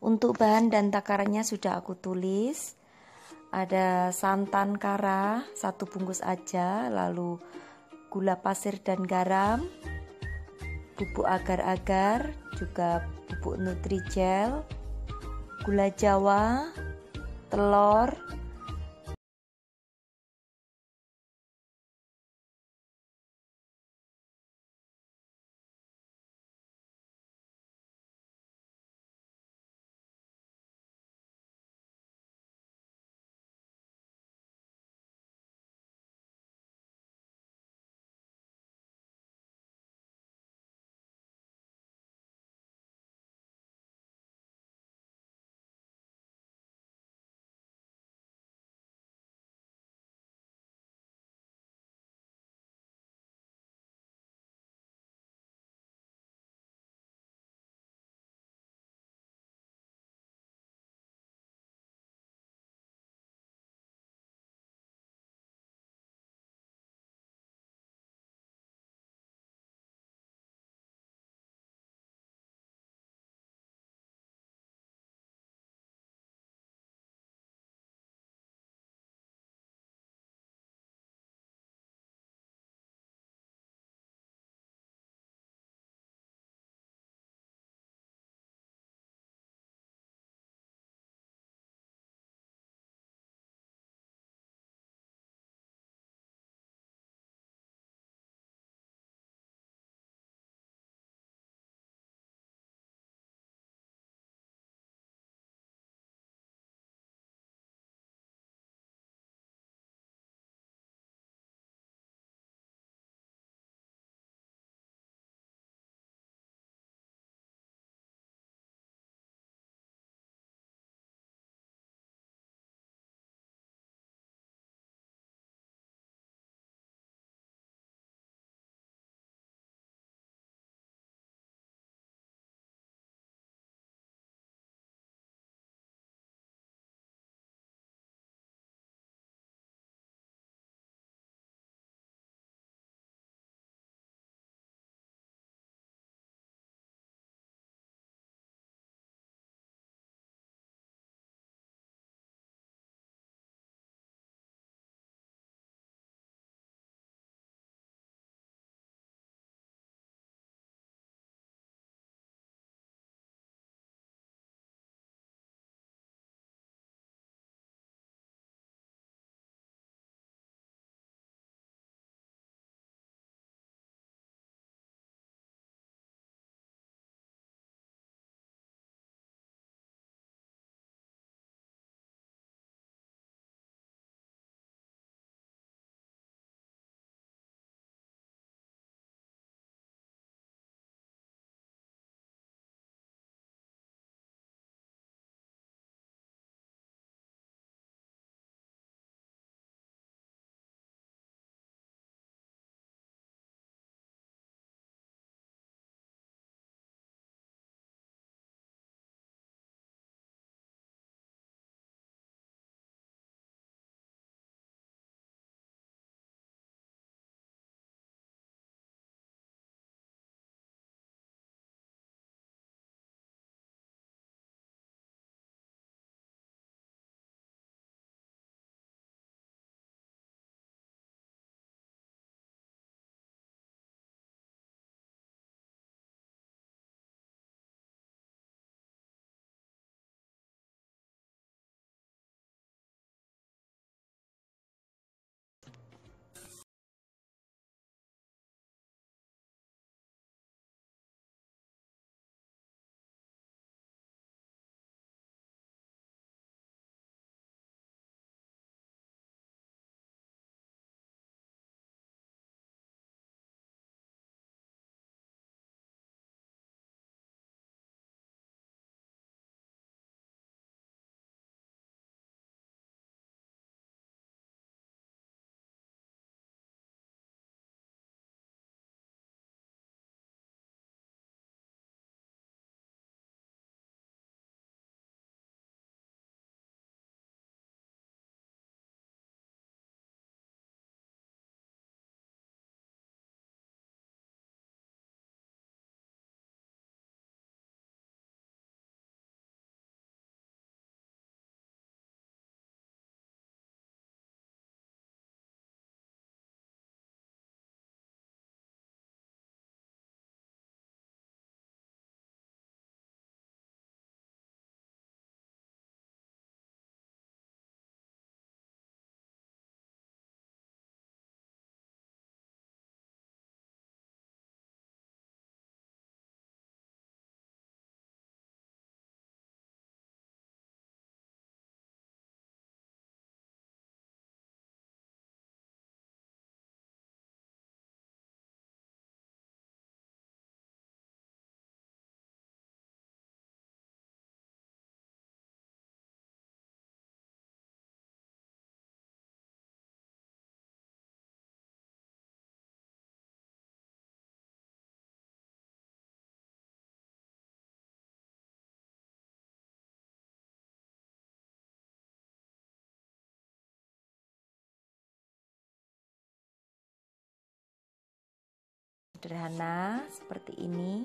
Untuk bahan dan takarannya sudah aku tulis. Ada santan kara satu bungkus aja, lalu gula pasir dan garam, bubuk agar-agar, juga bubuk nutrijel, gula jawa, telur, sederhana seperti ini